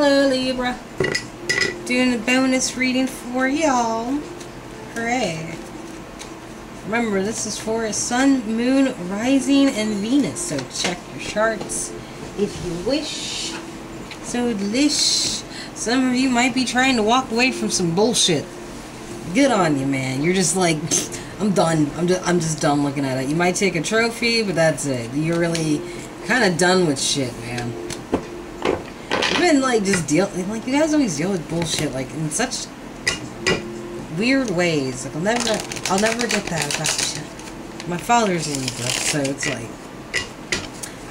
Hello, Libra. Doing a bonus reading for y'all. Hooray. Remember, this is for a Sun, Moon, Rising, and Venus. So check your charts if you wish. So lish. Some of you might be trying to walk away from some bullshit. Good on you, man. You're just like, I'm done. I'm just, I'm just done looking at it. You might take a trophy, but that's it. You're really kind of done with shit, man. Been like just deal, like you guys always deal with bullshit, like in such weird ways. Like I'll never, I'll never get that shit. My father's a Libra, so it's like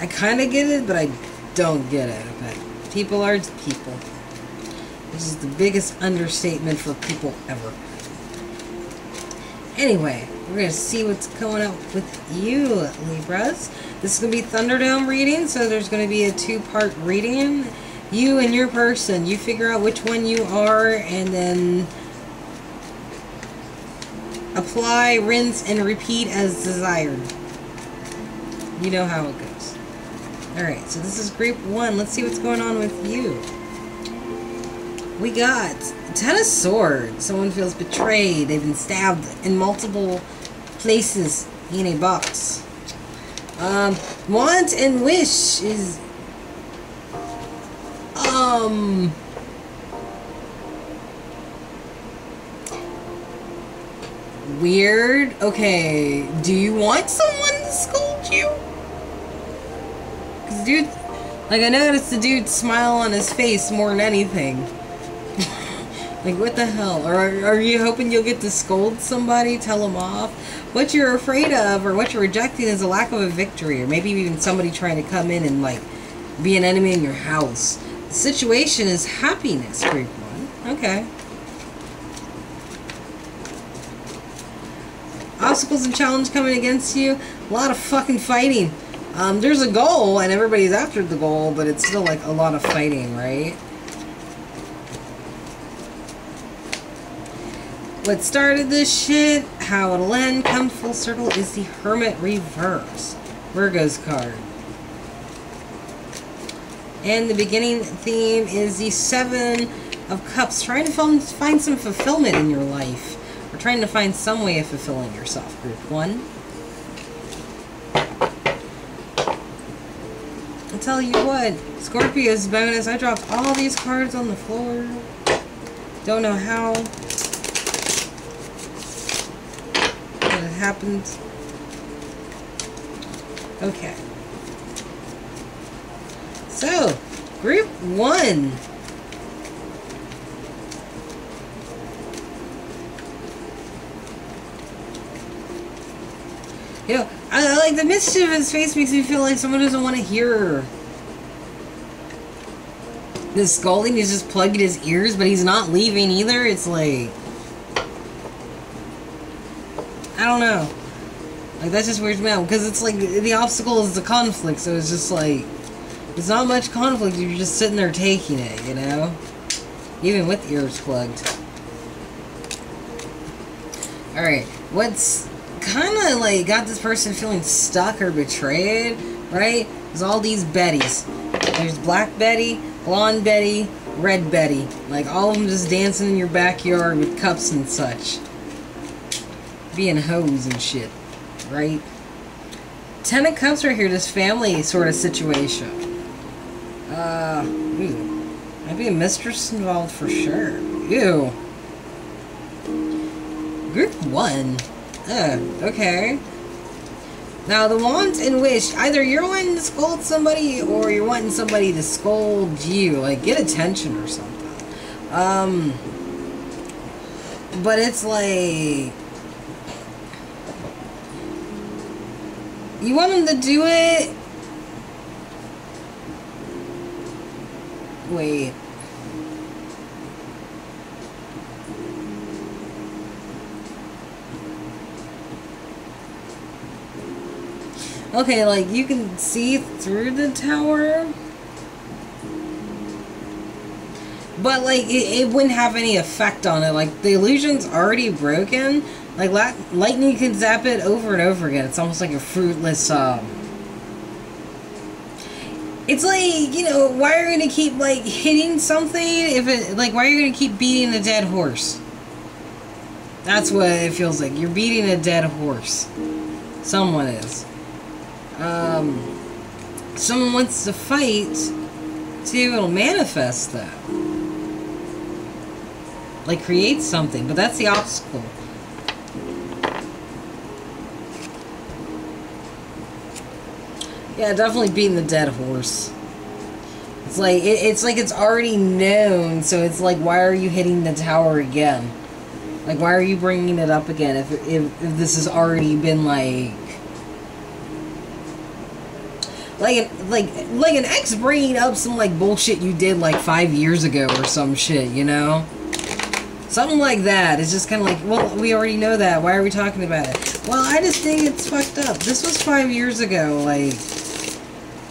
I kind of get it, but I don't get it. But people are people. This is the biggest understatement for people ever. Anyway, we're to see what's going up with you, Libras. This is to be Thunderdome reading, so there's to be a two-part reading. You and your person, you figure out which one you are, and then apply, rinse, and repeat as desired. You know how it goes. Alright, so this is group one. Let's see what's going on with you. We got Ten of Swords. Someone feels betrayed. They've been stabbed in multiple places in a box. Um, want and wish is um weird. Okay, do you want someone to scold you? Cause dude, like I noticed the dude smile on his face more than anything. like what the hell? Or are, are you hoping you'll get to scold somebody, tell them off? What you're afraid of or what you're rejecting is a lack of a victory, or maybe even somebody trying to come in and like be an enemy in your house. Situation is happiness, group one. Okay. Obstacles and challenge coming against you. A lot of fucking fighting. Um, there's a goal, and everybody's after the goal, but it's still like a lot of fighting, right? What started this shit, how it'll end, come full circle, is the Hermit Reverse. Virgo's card. And the beginning theme is the Seven of Cups, trying to find some fulfillment in your life. Or trying to find some way of fulfilling yourself, group one. I tell you what, Scorpio's bonus, I dropped all these cards on the floor. Don't know how. But it happened. Okay. So, group one. You know, I, like the mischief in his face makes me feel like someone doesn't want to hear the scolding. He's just plugging his ears, but he's not leaving either. It's like I don't know. Like that just weirds me out because it's like the obstacle is the conflict, so it's just like it's not much conflict. You're just sitting there taking it, you know, even with ears plugged. All right, what's kind of like got this person feeling stuck or betrayed, right? There's all these Bettys. There's Black Betty, Blonde Betty, Red Betty. Like all of them just dancing in your backyard with cups and such. Being hoes and shit, right? Ten of Cups right here, this family sort of situation. Uh, ooh. Might be a mistress involved for sure. Ew. Group 1. Uh, okay. Now, the want and wish, either you're wanting to scold somebody or you're wanting somebody to scold you. Like, get attention or something. Um, but it's like... You want them to do it... Wait. Okay, like you can see through the tower. But like it, it wouldn't have any effect on it. Like the illusion's already broken. Like lightning can zap it over and over again. It's almost like a fruitless um It's like, you know, why are you gonna keep like hitting something if it like why are you gonna keep beating a dead horse? That's what it feels like. You're beating a dead horse. Someone is. Um someone wants to fight see if it'll manifest that. Like create something, but that's the obstacle. Yeah, definitely beating the dead horse. It's like it, it's like it's already known, so it's like why are you hitting the tower again? Like why are you bringing it up again if if, if this has already been like like like like an ex bringing up some like bullshit you did like five years ago or some shit, you know? Something like that. It's just kind of like, well, we already know that. Why are we talking about it? Well, I just think it's fucked up. This was five years ago. Like,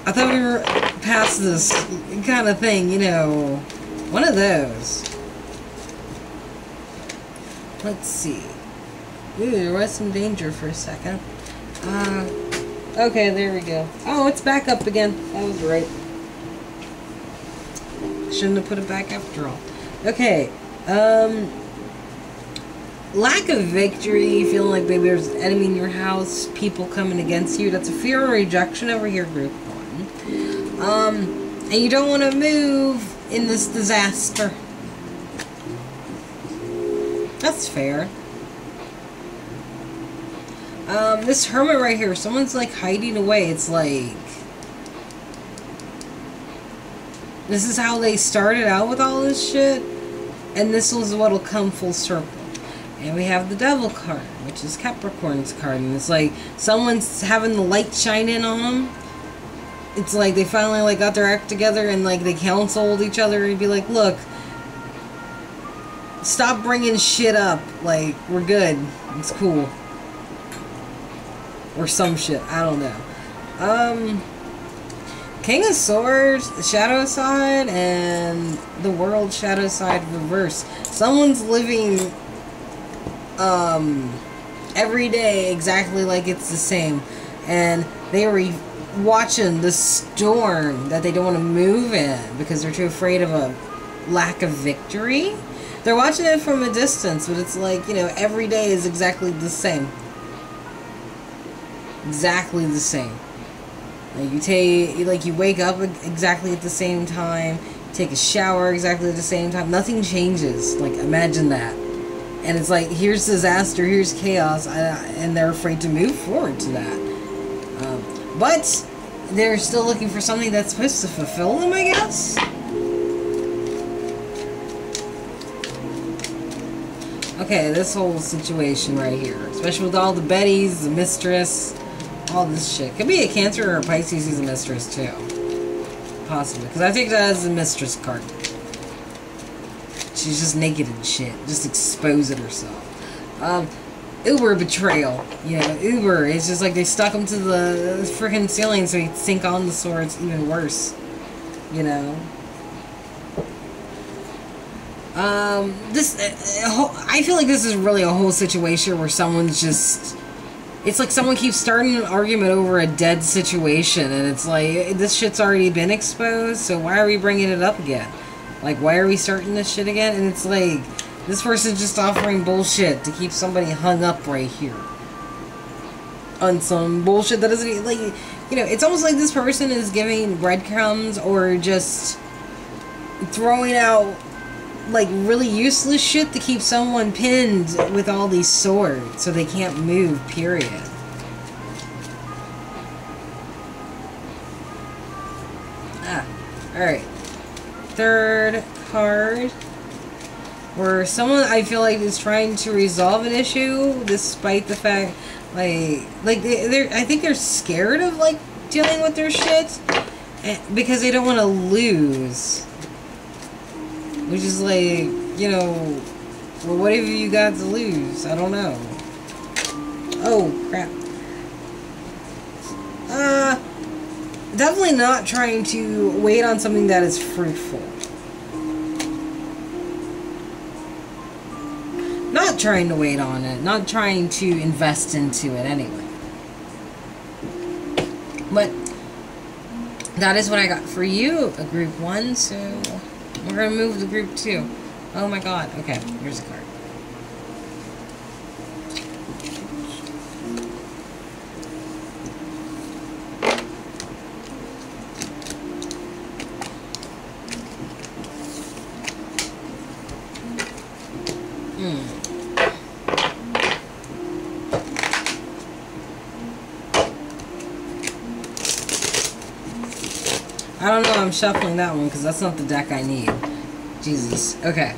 I thought we were past this kind of thing, you know. One of those. Let's see. Ooh, there was some danger for a second. Uh, okay, there we go. Oh, it's back up again. That was right. Shouldn't have put it back after all. Okay, um... Lack of victory, feeling like maybe there's an enemy in your house, people coming against you. That's a fear of rejection over here, group. Um, and you don't want to move in this disaster. That's fair. Um, this hermit right here, someone's like hiding away. It's like... This is how they started out with all this shit. And this was what'll come full circle. And we have the devil card, which is Capricorn's card. And it's like someone's having the light shine in on them it's like they finally like got their act together and like they counseled each other and be like, look, stop bringing shit up. Like we're good. It's cool. Or some shit. I don't know. Um, King of Swords, Shadow Side, and the World Shadow Side reverse. Someone's living um every day exactly like it's the same, and they were watching the storm that they don't want to move in because they're too afraid of a lack of victory. They're watching it from a distance, but it's like, you know, every day is exactly the same. Exactly the same. Like you take, like you wake up exactly at the same time, take a shower exactly at the same time. Nothing changes. Like imagine that. And it's like here's disaster, here's chaos, uh, and they're afraid to move forward to that. But they're still looking for something that's supposed to fulfill them, I guess? Okay, this whole situation right here. Especially with all the Bettys, the mistress, all this shit. Could be a Cancer or a Pisces who's a mistress, too. Possibly. Because I think that is a mistress card. She's just naked and shit. Just exposing herself. Um, Uber betrayal. Know, Uber. It's just like they stuck him to the freaking ceiling so he'd sink on the swords even worse. You know. Um, this, uh, I feel like this is really a whole situation where someone's just, it's like someone keeps starting an argument over a dead situation, and it's like, this shit's already been exposed, so why are we bringing it up again? Like, why are we starting this shit again? And it's like, this person's just offering bullshit to keep somebody hung up right here. On some bullshit that doesn't, like, you know, it's almost like this person is giving breadcrumbs or just throwing out, like, really useless shit to keep someone pinned with all these swords so they can't move, period. Ah, alright. Third card where someone I feel like is trying to resolve an issue despite the fact like like they're I think they're scared of like dealing with their shit eh, because they don't want to lose. Which is like you know well what have you got to lose? I don't know. Oh crap. Uh definitely not trying to wait on something that is fruitful not trying to wait on it, not trying to invest into it anyway. But that is what I got for you, a group one. So we're gonna move to group two. Oh my god. Okay, here's a card. I don't know, I'm shuffling that one because that's not the deck I need. Jesus. Okay.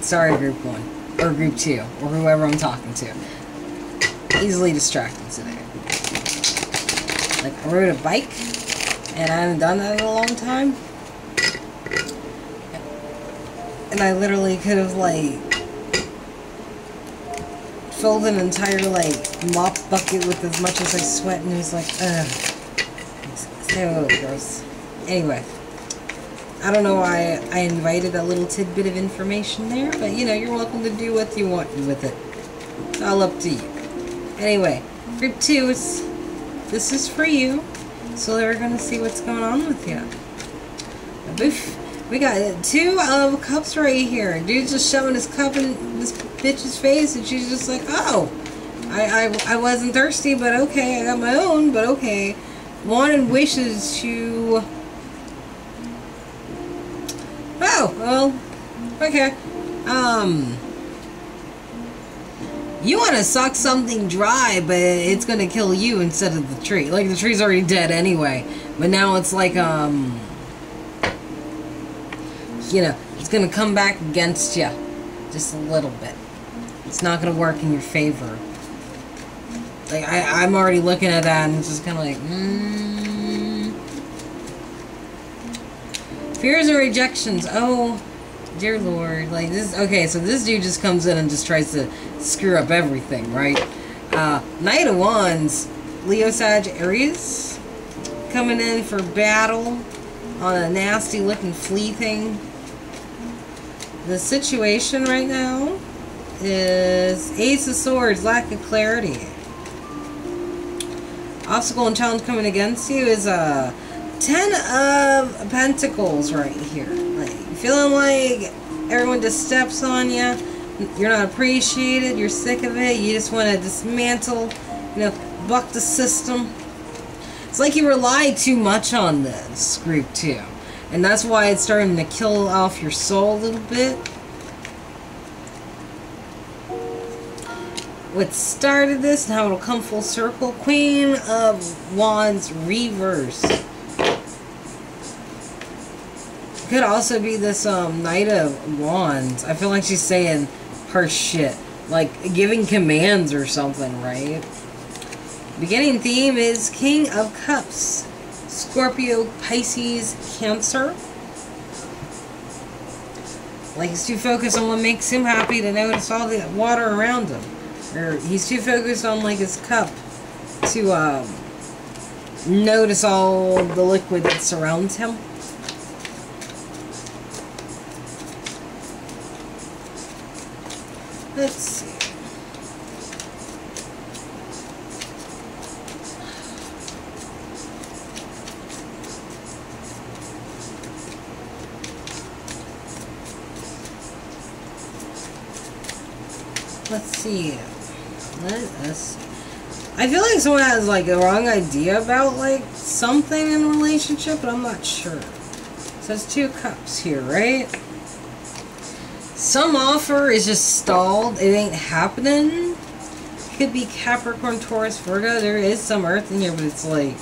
Sorry, group one. Or group two. Or whoever I'm talking to. Easily distracted today. Like, I rode a bike, and I haven't done that in a long time. And I literally could have, like, filled an entire, like, mop bucket with as much as I sweat, and it was like, ugh. So gross. Anyway. I don't know why I invited a little tidbit of information there, but you know, you're welcome to do what you want with it. It's all up to you. Anyway, group two is this is for you. So they're gonna see what's going on with you. Boof. We got two um, cups right here. Dude's just shoving his cup in this bitch's face, and she's just like, "Oh, I, I, I wasn't thirsty, but okay, I got my own, but okay." Wanted wishes to Oh, well, okay. Um, you want to suck something dry, but it's going to kill you instead of the tree. Like, the tree's already dead anyway. But now it's like, um, you know, it's going to come back against you. Just a little bit. It's not going to work in your favor. Like, I, I'm already looking at that and it's just kind of like, hmm. Fears and rejections. Oh, dear lord. Like this. Okay, so this dude just comes in and just tries to screw up everything, right? Uh, Knight of Wands, Leo Sag Aries, coming in for battle on a nasty looking flea thing. The situation right now is Ace of Swords, lack of clarity. Obstacle and challenge coming against you is a. Uh, Ten of Pentacles right here. Like, feeling like everyone just steps on you. You're not appreciated. You're sick of it. You just want to dismantle, you know, buck the system. It's like you rely too much on this group too. And that's why it's starting to kill off your soul a little bit. What started this and how it'll come full circle. Queen of Wands reverse could also be this um Knight of Wands. I feel like she's saying her shit. Like giving commands or something, right? Beginning theme is King of Cups. Scorpio, Pisces, Cancer. Like he's too focused on what makes him happy to notice all the water around him. Or he's too focused on like his cup to um, notice all the liquid that surrounds him. Let's see. Let's see. Let us. I feel like someone has like a wrong idea about like something in a relationship, but I'm not sure. So it's two cups here, right? Some offer is just stalled. It ain't happening. Could be Capricorn, Taurus, Virgo. There is some Earth in here, but it's like...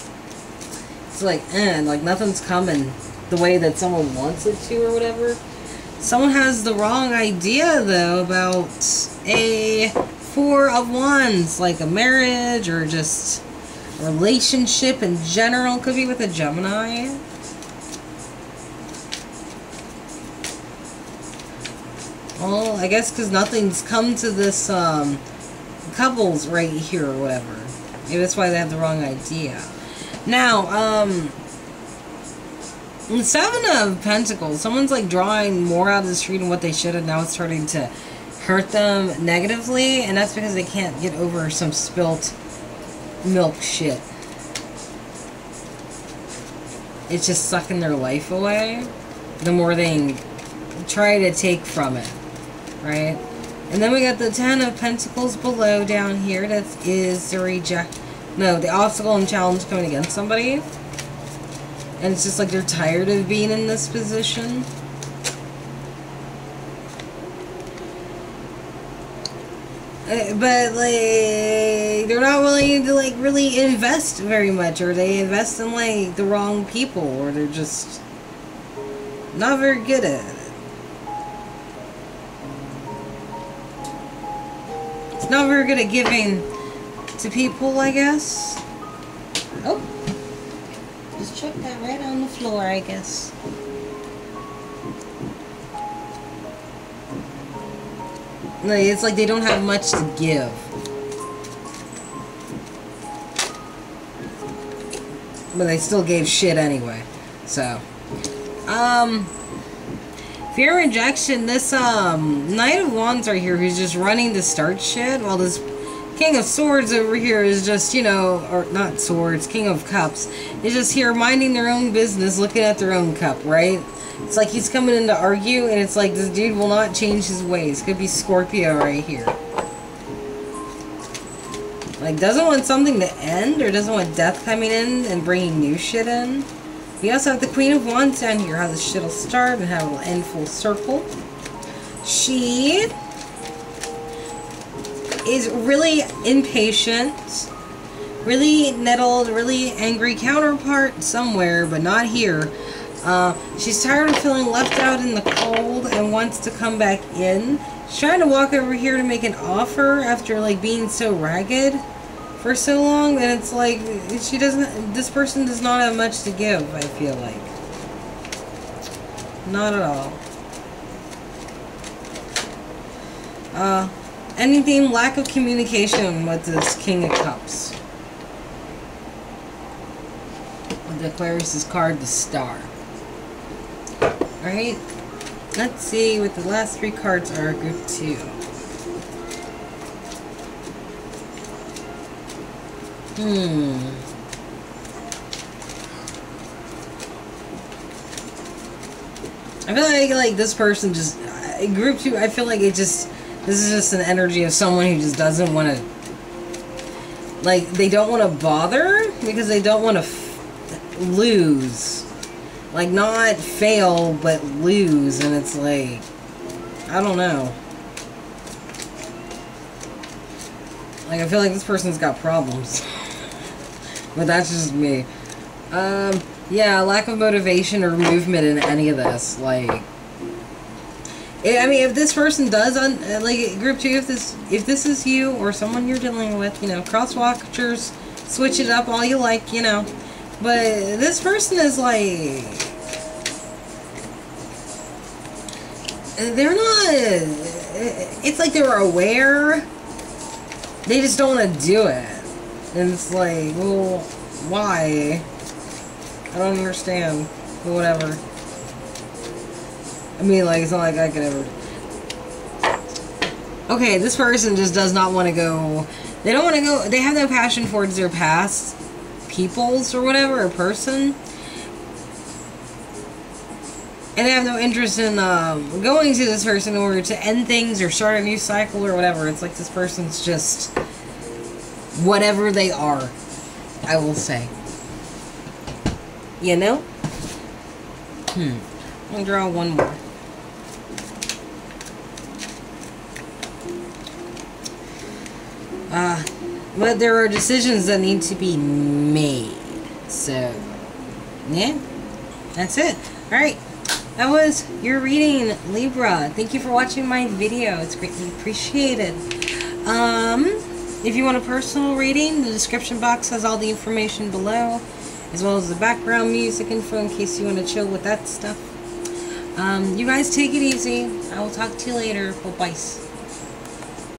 It's like, eh, like nothing's coming the way that someone wants it to or whatever. Someone has the wrong idea, though, about a Four of Wands, like a marriage or just relationship in general. Could be with a Gemini. Well, I guess because nothing's come to this um, couples right here or whatever. Maybe that's why they have the wrong idea. Now, um, the Seven of Pentacles, someone's like drawing more out of the street than what they should have. Now it's starting to hurt them negatively, and that's because they can't get over some spilt milk shit. it's just sucking their life away, the more they try to take from it, right? And then we got the Ten of Pentacles below down here. That is the reject. No, the obstacle and challenge coming against somebody. And it's just like they're tired of being in this position. Uh, but like they're not willing to like really invest very much or they invest in like the wrong people or they're just not very good at it not very good at giving to people i guess oh just chuck that right on the floor i guess Like, it's like they don't have much to give. But they still gave shit anyway. So. Um. Fear rejection, this, um, Knight of Wands right here who's just running to start shit, while this King of Swords over here is just, you know, or not swords, King of Cups, is just here minding their own business, looking at their own cup, right? It's like he's coming in to argue, and it's like this dude will not change his ways. Could be Scorpio right here. Like, doesn't want something to end, or doesn't want death coming in and bringing new shit in. We also have the Queen of Wands down here, how the shit will start and how it will end full circle. She is really impatient, really nettled, really angry counterpart somewhere, but not here. Uh, she's tired of feeling left out in the cold and wants to come back in. She's trying to walk over here to make an offer after like being so ragged for so long that it's like she doesn't this person does not have much to give, I feel like. Not at all. Uh anything lack of communication with this King of Cups. With Aquarius' card, the Star. Alright, let's see what the last three cards are, group two. Hmm. I feel like like this person just group two. I feel like it just this is just an energy of someone who just doesn't want to like they don't want to bother because they don't want to lose like, not fail, but lose, and it's like, I don't know. Like, I feel like this person's got problems. but that's just me. Um, yeah, lack of motivation or movement in any of this. Like, I mean, if this person does, on like, group two, if this, if this is you or someone you're dealing with, you know, crosswalkers, switch it up all you like, you know. But this person is like... They're not... It's like they're aware. They just don't want to do it. And it's like, well, why? I don't understand. But whatever. I mean, like, it's not like I could ever... Okay, this person just does not want to go... They don't want to go... They have no passion towards their past peoples or whatever, a person. And they have no interest in um, going to this person in order to end things or start a new cycle or whatever. It's like this person's just whatever they are, I will say. You know? Hmm. I'll draw one more. Uh, but there are decisions that need to be made. So, yeah, that's it. Alright, that was your reading, Libra. Thank you for watching my video. It's greatly appreciated. Um, if you want a personal reading, the description box has all the information below, as well as the background music info in case you want to chill with that stuff. Um, you guys take it easy. I will talk to you later. Bye-bye.